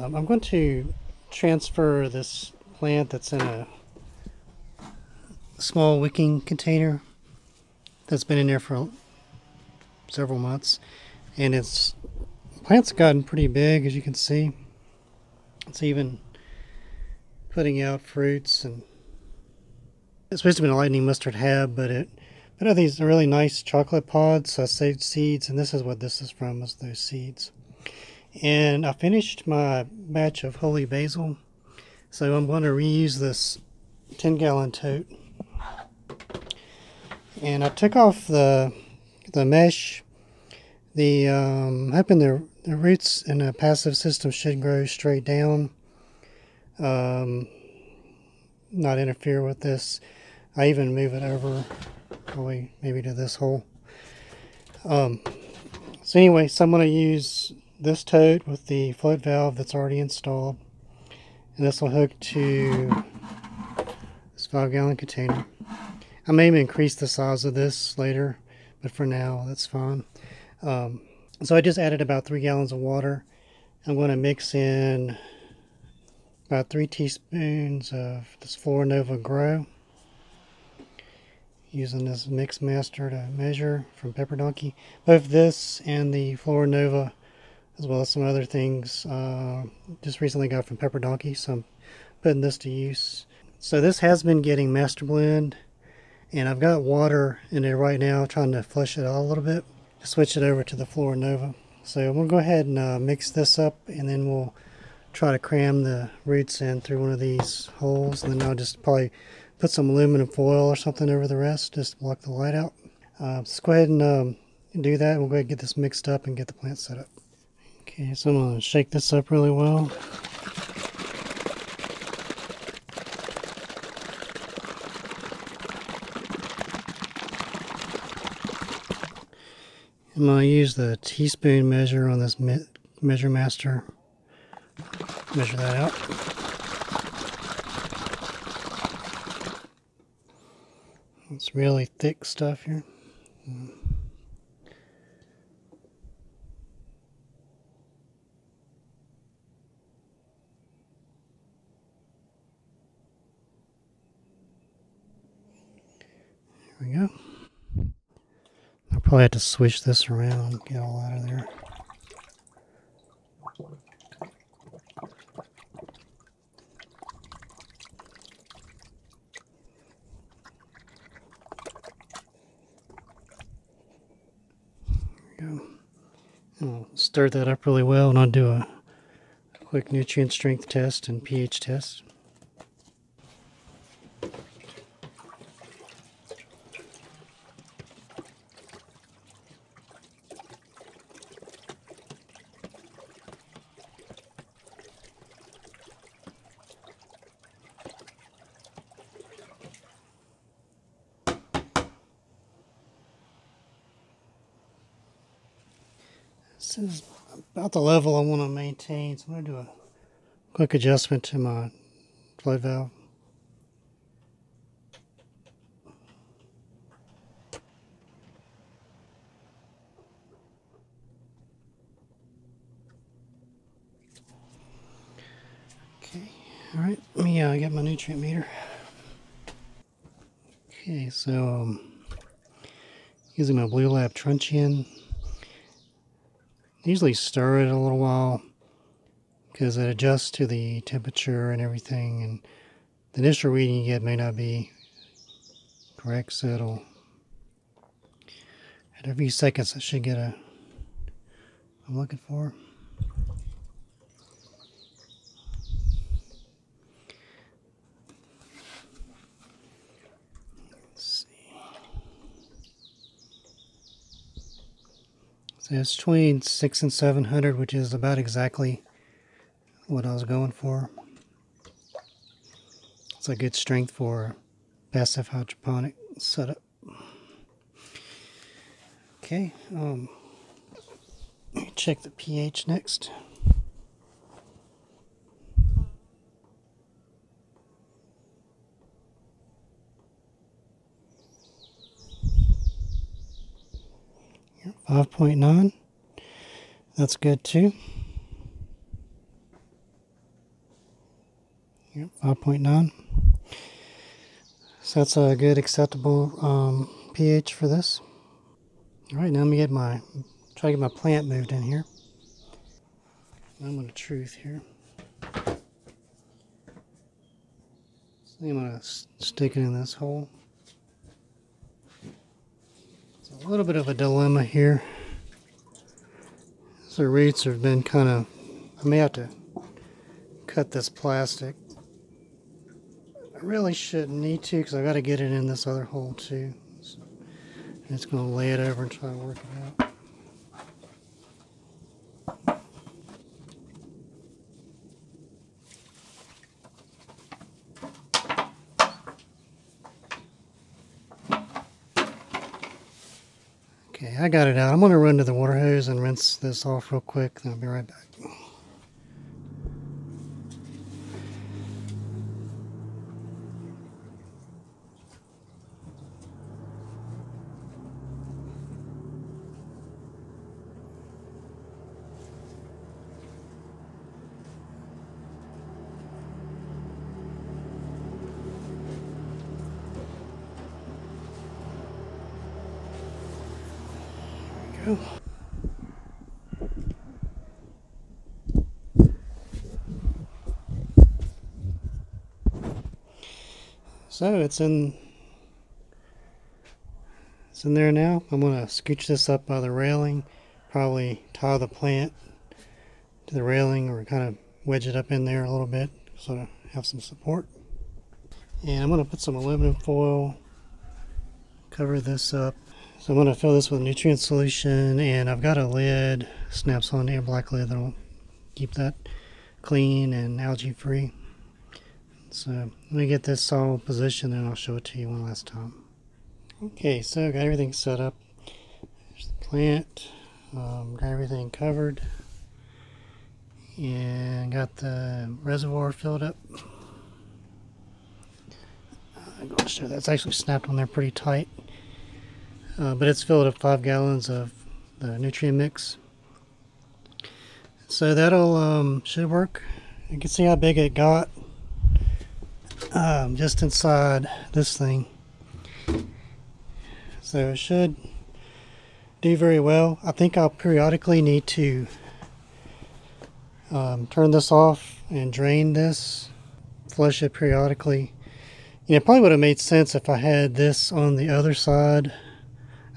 Um, I'm going to transfer this plant that's in a small wicking container that's been in there for several months. And it's plant's gotten pretty big as you can see. It's even putting out fruits and it's supposed to be a lightning mustard hab but it but are these really nice chocolate pods so I saved seeds and this is what this is from is those seeds and I finished my batch of holy basil. So I'm going to reuse this 10 gallon tote. And I took off the the mesh. The um, hoping the, the roots in a passive system should grow straight down. Um, not interfere with this. I even move it over probably maybe to this hole. Um, so anyway so I'm going to use this tote with the float valve that's already installed and this will hook to this five gallon container I may increase the size of this later, but for now, that's fine. Um, so I just added about three gallons of water. I'm going to mix in about three teaspoons of this Floranova Grow using this Mix Master to measure from Pepper Donkey. Both this and the Floranova, as well as some other things, uh, just recently got from Pepper Donkey, so I'm putting this to use. So this has been getting master blend and I've got water in there right now trying to flush it out a little bit switch it over to the Floranova so I'm gonna go ahead and uh, mix this up and then we'll try to cram the roots in through one of these holes and then I'll just probably put some aluminum foil or something over the rest just to block the light out. Uh, let's go ahead and um, do that and we'll go ahead and get this mixed up and get the plant set up okay so I'm gonna shake this up really well I'm going to use the teaspoon measure on this me Measure Master. Measure that out. It's really thick stuff here. There we go. I'll probably have to switch this around get all out of there. There we go. Stir that up really well and I'll do a quick nutrient strength test and pH test. This is about the level I want to maintain, so I'm going to do a quick adjustment to my float valve. Okay, all right, let me uh, get my nutrient meter. Okay, so um, using my Bluelab Truncheon usually stir it a little while because it adjusts to the temperature and everything and the initial reading you get may not be correct so it'll at every few seconds I should get a I'm looking for So it's between six and seven hundred, which is about exactly what I was going for. It's a good strength for passive hydroponic setup. Okay, um, check the pH next. Five point nine. That's good too. Yep, 5.9. So that's a good acceptable um, pH for this. All right, now let me get my, try to get my plant moved in here. I'm going to truth here. So I'm going to stick it in this hole. It's a little bit of a dilemma here. The roots have been kind of, I may have to cut this plastic. I really shouldn't need to because I've got to get it in this other hole too. So it's going to lay it over and try to work it out. I got it out. I'm going to run to the water hose and rinse this off real quick, then I'll be right back. So it's in it's in there now. I'm to scooch this up by the railing, probably tie the plant to the railing or kind of wedge it up in there a little bit so to have some support. And I'm going to put some aluminum foil, cover this up so I'm going to fill this with nutrient solution and I've got a lid, snaps on a black lid that'll keep that clean and algae free. So let me get this all positioned and I'll show it to you one last time. Okay, so got everything set up. There's the plant, um, got everything covered and got the reservoir filled up. I'm going to show that's actually snapped on there pretty tight. Uh, but it's filled with five gallons of the nutrient mix. So that'll um, should work. You can see how big it got um, just inside this thing. So it should do very well. I think I'll periodically need to um, turn this off and drain this, flush it periodically. You know, it probably would have made sense if I had this on the other side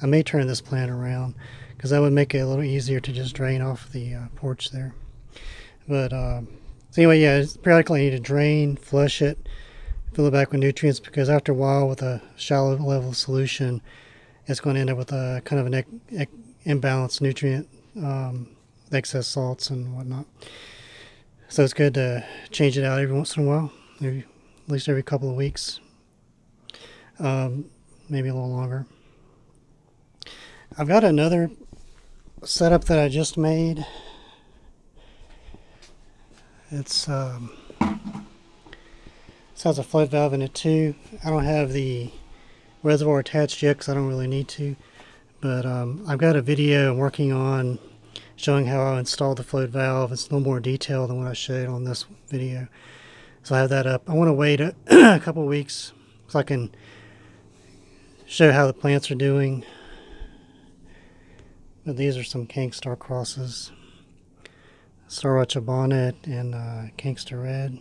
I may turn this plant around because that would make it a little easier to just drain off the uh, porch there. But uh, so anyway, yeah, periodically I need to drain, flush it, fill it back with nutrients because after a while with a shallow level solution, it's going to end up with a kind of an ec- imbalanced nutrient, um, excess salts and whatnot. So it's good to change it out every once in a while, maybe at least every couple of weeks, um, maybe a little longer. I've got another setup that I just made. It's um, has a float valve in it too. I don't have the reservoir attached yet because I don't really need to. But um, I've got a video I'm working on showing how I installed the float valve. It's a little more detailed than what I showed on this video. So I have that up. I want to wait a, a couple weeks so I can show how the plants are doing. But these are some Kankstar crosses. Sriracha Bonnet and uh, Kankster Red.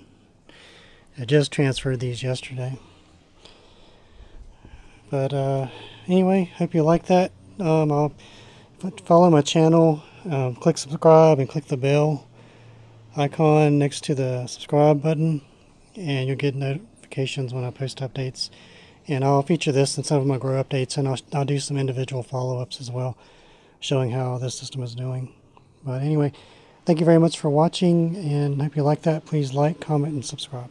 I just transferred these yesterday. But uh, anyway, hope you like that. Um, I'll follow my channel, um, click subscribe, and click the bell icon next to the subscribe button, and you'll get notifications when I post updates. And I'll feature this in some of my grow updates, and I'll, I'll do some individual follow-ups as well showing how this system is doing. But anyway, thank you very much for watching and hope you like that. Please like, comment, and subscribe.